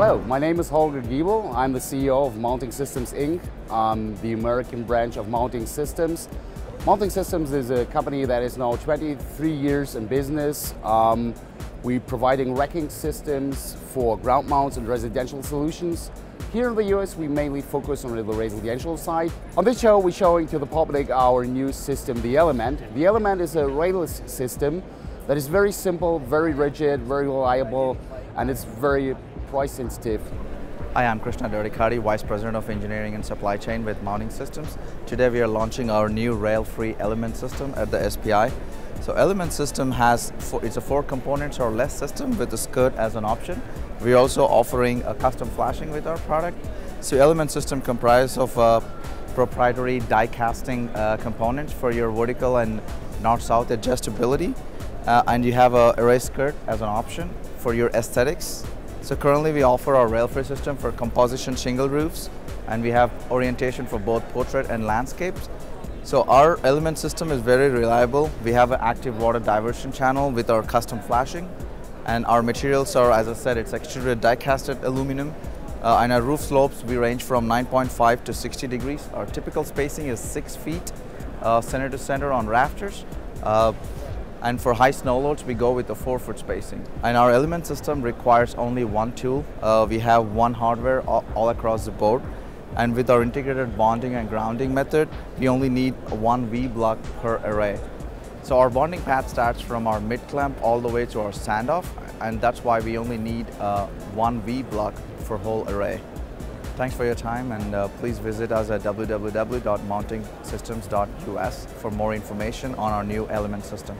Hello, my name is Holger Giebel. I'm the CEO of Mounting Systems Inc., um, the American branch of Mounting Systems. Mounting Systems is a company that is now 23 years in business. Um, we're providing racking systems for ground mounts and residential solutions. Here in the US, we mainly focus on the residential side. On this show, we're showing to the public our new system, the Element. The Element is a railless system that is very simple, very rigid, very reliable, and it's very price sensitive. Hi, I'm Krishna Doddikadi, Vice President of Engineering and Supply Chain with Mounting Systems. Today we are launching our new rail-free element system at the SPI. So element system has, four, it's a four components or less system with a skirt as an option. We're also offering a custom flashing with our product. So element system comprises of uh, proprietary die casting uh, components for your vertical and north-south adjustability. Uh, and you have a array skirt as an option for your aesthetics so currently we offer our rail-free system for composition shingle roofs and we have orientation for both portrait and landscapes. So our element system is very reliable. We have an active water diversion channel with our custom flashing and our materials are, as I said, it's extruded die-casted aluminum uh, and our roof slopes, we range from 9.5 to 60 degrees. Our typical spacing is 6 feet uh, center to center on rafters. Uh, and for high snow loads, we go with a four foot spacing. And our element system requires only one tool. Uh, we have one hardware all, all, across the board. And with our integrated bonding and grounding method, we only need one V block per array. So our bonding path starts from our mid clamp all the way to our standoff. And that's why we only need uh, one V block for whole array. Thanks for your time and uh, please visit us at www.mountingsystems.us for more information on our new element system.